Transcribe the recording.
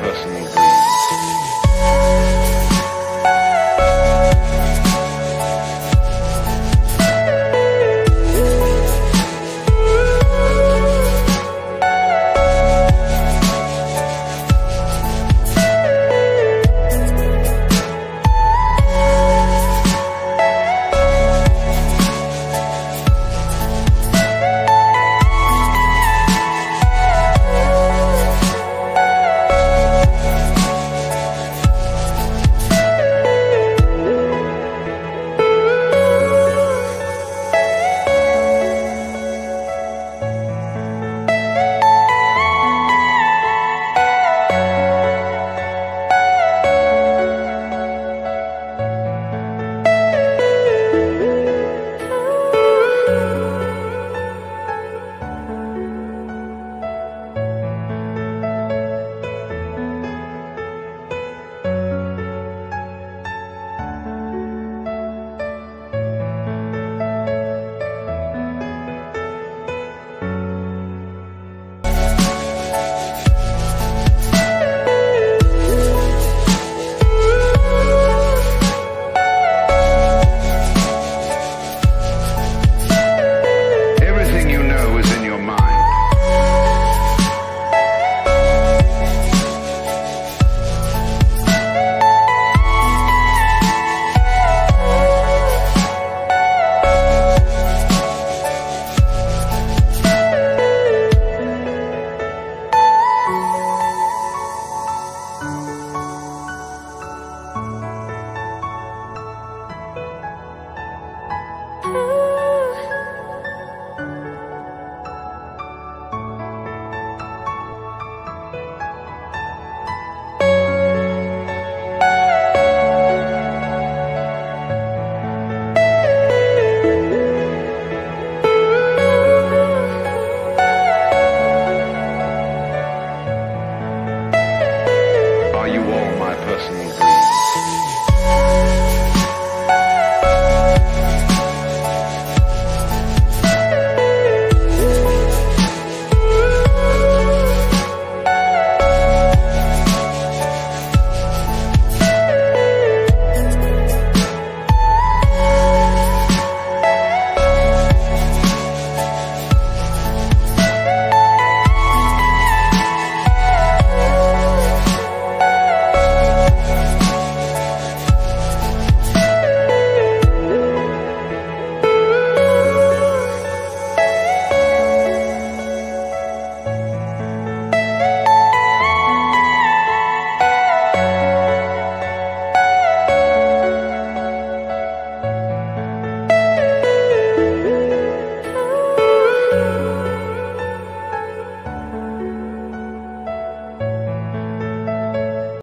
personal Jackson Green.